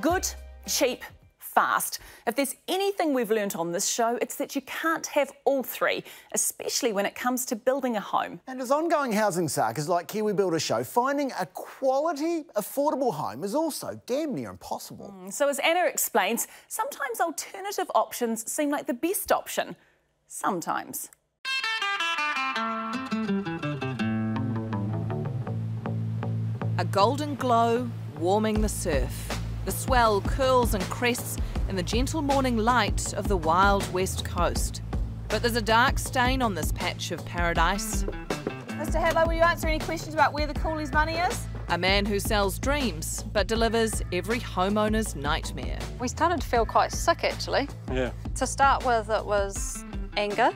Good, cheap, fast. If there's anything we've learnt on this show, it's that you can't have all three, especially when it comes to building a home. And as ongoing housing sagas like Kiwi Builder show, finding a quality, affordable home is also damn near impossible. Mm, so as Anna explains, sometimes alternative options seem like the best option. Sometimes. A golden glow warming the surf. The swell curls and crests in the gentle morning light of the wild west coast. But there's a dark stain on this patch of paradise. Mr. Hadlow, will you answer any questions about where the Cooleys money is? A man who sells dreams but delivers every homeowner's nightmare. We started to feel quite sick actually. Yeah. To start with, it was anger,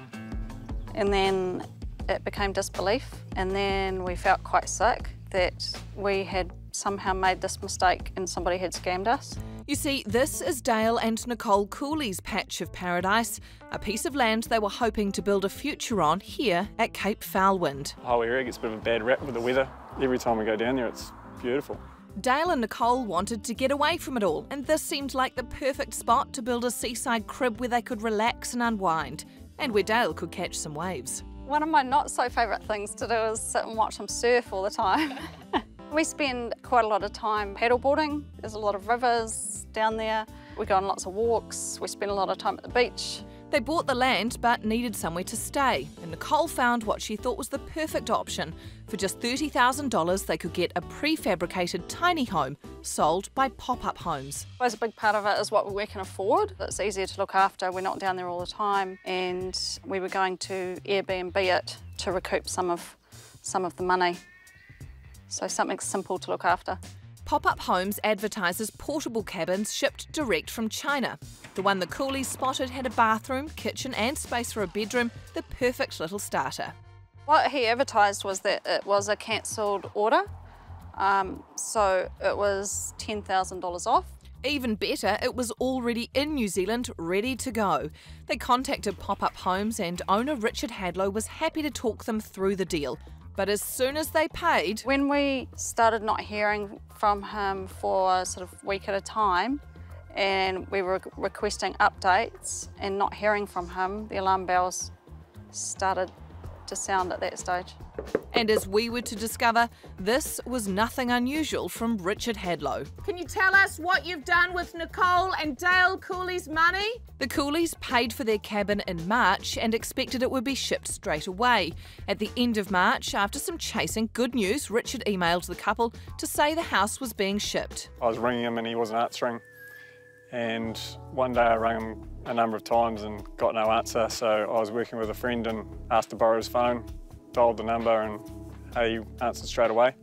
and then it became disbelief, and then we felt quite sick that we had somehow made this mistake and somebody had scammed us. You see, this is Dale and Nicole Cooley's patch of paradise, a piece of land they were hoping to build a future on here at Cape Foulwind. The whole area gets a bit of a bad rap with the weather. Every time we go down there, it's beautiful. Dale and Nicole wanted to get away from it all, and this seemed like the perfect spot to build a seaside crib where they could relax and unwind, and where Dale could catch some waves. One of my not so favourite things to do is sit and watch them surf all the time. We spend quite a lot of time paddleboarding. There's a lot of rivers down there. We go on lots of walks. We spend a lot of time at the beach. They bought the land but needed somewhere to stay, and Nicole found what she thought was the perfect option. For just $30,000, they could get a prefabricated tiny home sold by pop up homes. I suppose a big part of it is what we can afford. It's easier to look after, we're not down there all the time, and we were going to Airbnb it to recoup some of, some of the money. So something simple to look after. Pop Up Homes advertises portable cabins shipped direct from China. The one the Cooleys spotted had a bathroom, kitchen, and space for a bedroom, the perfect little starter. What he advertised was that it was a cancelled order, um, so it was $10,000 off. Even better, it was already in New Zealand, ready to go. They contacted Pop Up Homes, and owner Richard Hadlow was happy to talk them through the deal. But as soon as they paid... When we started not hearing from him for sort of week at a time, and we were requesting updates and not hearing from him, the alarm bells started to sound at that stage. And as we were to discover, this was nothing unusual from Richard Hadlow. Can you tell us what you've done with Nicole and Dale Cooley's money? The Cooleys paid for their cabin in March and expected it would be shipped straight away. At the end of March, after some chasing good news, Richard emailed the couple to say the house was being shipped. I was ringing him and he wasn't answering. And one day I rang him a number of times and got no answer. So I was working with a friend and asked to borrow his phone, dialed the number and he answered straight away.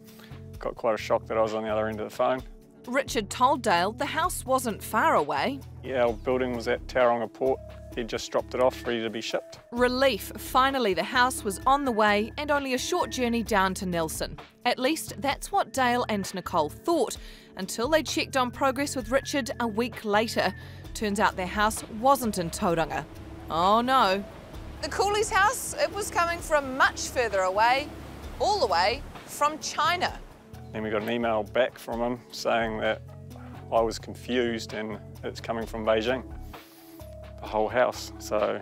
Got quite a shock that I was on the other end of the phone. Richard told Dale the house wasn't far away. Yeah, our building was at Tauranga Port. He'd just dropped it off, ready to be shipped. Relief. Finally, the house was on the way and only a short journey down to Nelson. At least that's what Dale and Nicole thought until they checked on progress with Richard a week later. Turns out their house wasn't in Tauranga. Oh no. The Cooley's house, it was coming from much further away, all the way from China. Then we got an email back from him saying that I was confused and it's coming from Beijing, the whole house. So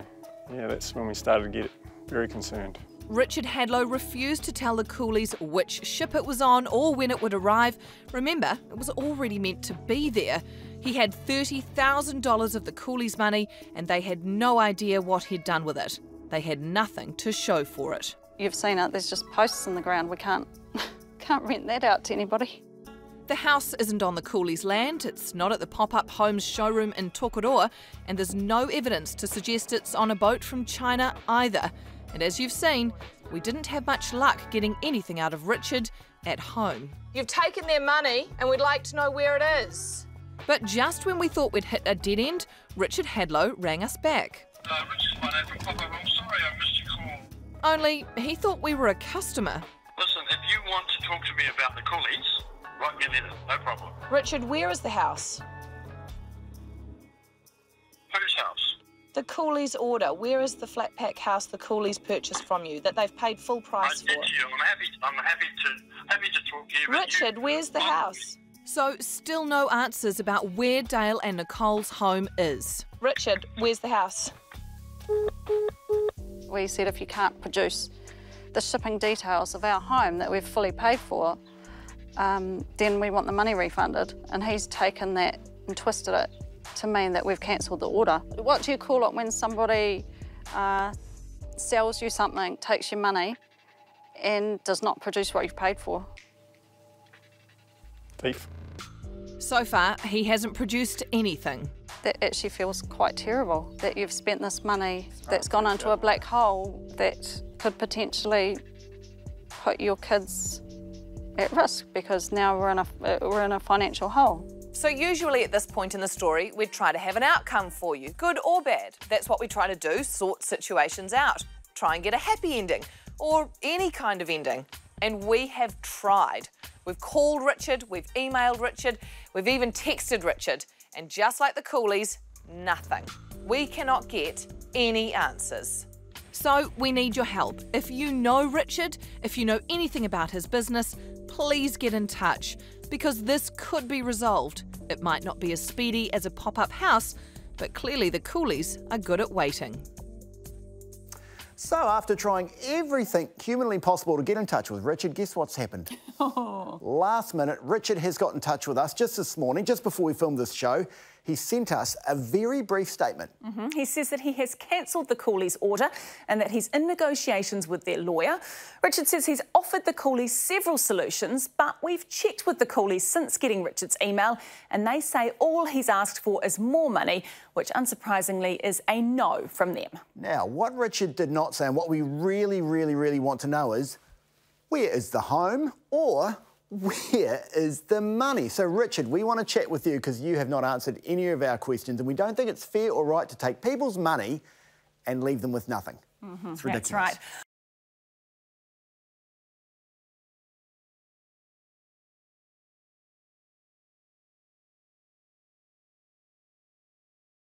yeah, that's when we started to get very concerned. Richard Hadlow refused to tell the Cooleys which ship it was on or when it would arrive. Remember, it was already meant to be there. He had $30,000 of the Cooleys' money and they had no idea what he'd done with it. They had nothing to show for it. You've seen it, there's just posts in the ground. We can't, can't rent that out to anybody. The house isn't on the Cooleys' land, it's not at the pop up homes showroom in Tokoroa, and there's no evidence to suggest it's on a boat from China either. And as you've seen, we didn't have much luck getting anything out of Richard at home. You've taken their money and we'd like to know where it is. But just when we thought we'd hit a dead end, Richard Hadlow rang us back. Uh, Richard's my name from Pop I'm sorry I missed your call. Only he thought we were a customer. Listen, if you want to talk to me about the Cooleys, write me a letter, no problem. Richard, where is the house? Whose house? The Cooleys order. Where is the flat pack house the Cooleys purchased from you that they've paid full price said for? to you, I'm happy, I'm happy to, happy to talk to you. but you- Richard, where's the house? So, still no answers about where Dale and Nicole's home is. Richard, where's the house? We said if you can't produce the shipping details of our home that we've fully paid for, um, then we want the money refunded. And he's taken that and twisted it to mean that we've cancelled the order. What do you call it when somebody uh, sells you something, takes your money, and does not produce what you've paid for? Thief. So far, he hasn't produced anything. That actually feels quite terrible that you've spent this money that's gone into a black hole that could potentially put your kids at risk because now we're in a, we're in a financial hole. So usually at this point in the story, we'd try to have an outcome for you, good or bad. That's what we try to do, sort situations out. Try and get a happy ending, or any kind of ending. And we have tried. We've called Richard, we've emailed Richard, we've even texted Richard. And just like the Cooleys, nothing. We cannot get any answers. So, we need your help. If you know Richard, if you know anything about his business, please get in touch because this could be resolved. It might not be as speedy as a pop up house, but clearly the Cooleys are good at waiting. So, after trying everything humanly possible to get in touch with Richard, guess what's happened? oh. Last minute, Richard has got in touch with us just this morning, just before we filmed this show. He sent us a very brief statement. Mm -hmm. He says that he has cancelled the Cooleys' order and that he's in negotiations with their lawyer. Richard says he's offered the Cooleys several solutions, but we've checked with the Cooleys since getting Richard's email, and they say all he's asked for is more money, which unsurprisingly is a no from them. Now, what Richard did not say, and what we really, really, really want to know is where is the home or where is the money? So, Richard, we want to chat with you because you have not answered any of our questions, and we don't think it's fair or right to take people's money and leave them with nothing. Mm -hmm, that's right.